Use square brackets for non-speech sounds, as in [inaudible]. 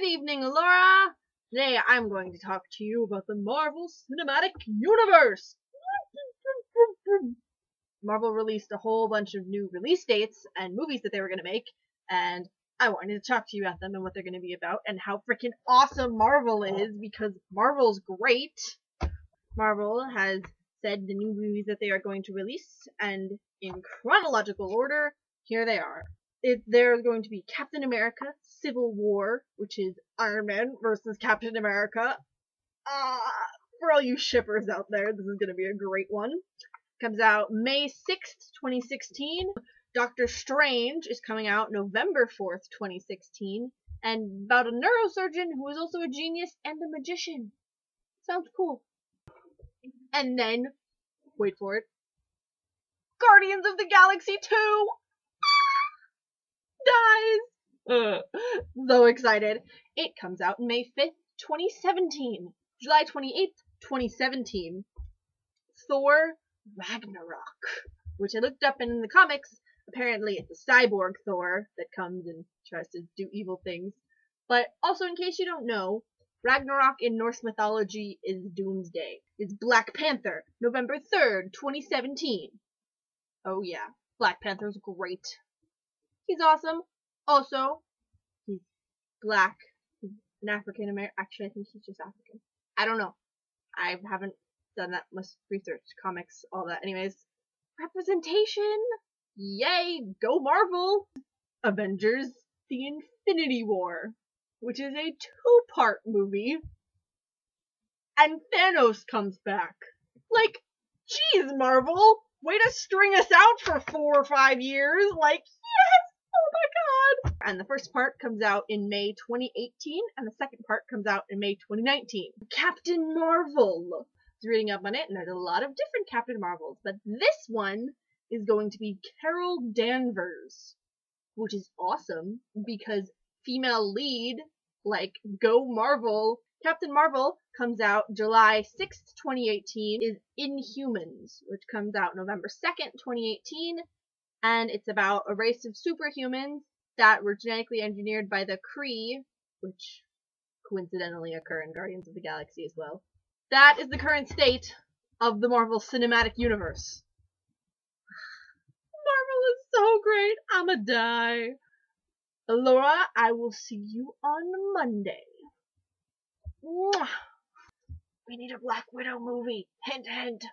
Good evening, Laura. Today I'm going to talk to you about the Marvel Cinematic Universe. Marvel released a whole bunch of new release dates and movies that they were going to make, and I wanted to talk to you about them and what they're going to be about and how freaking awesome Marvel is because Marvel's great. Marvel has said the new movies that they are going to release, and in chronological order, here they are. It, there's going to be Captain America Civil War, which is Iron Man versus Captain America. Uh, for all you shippers out there, this is going to be a great one. Comes out May 6th, 2016. Doctor Strange is coming out November 4th, 2016. And about a neurosurgeon who is also a genius and a magician. Sounds cool. And then, wait for it, Guardians of the Galaxy 2 dies. so excited. It comes out May 5th, 2017. July 28th, 2017. Thor Ragnarok, which I looked up in the comics. Apparently, it's a cyborg Thor that comes and tries to do evil things. But also, in case you don't know, Ragnarok in Norse mythology is Doomsday. It's Black Panther, November 3rd, 2017. Oh yeah, Black Panther's great. He's awesome. Also, he's black. He's an African American. Actually, I think he's just African. I don't know. I haven't done that much research, comics, all that. Anyways, representation. Yay! Go Marvel! Avengers: The Infinity War, which is a two-part movie, and Thanos comes back. Like, jeez, Marvel, way to string us out for four or five years. Like, And the first part comes out in May 2018, and the second part comes out in May 2019. Captain Marvel! I was reading up on it, and there's a lot of different Captain Marvels, but this one is going to be Carol Danvers, which is awesome because female lead, like Go Marvel, Captain Marvel comes out July 6th, 2018, is Inhumans, which comes out November 2nd, 2018, and it's about a race of superhumans that were genetically engineered by the Kree, which coincidentally occur in Guardians of the Galaxy as well. That is the current state of the Marvel Cinematic Universe. [sighs] Marvel is so great. I'ma die. Laura, I will see you on Monday. Mwah. We need a Black Widow movie. Hint, hint.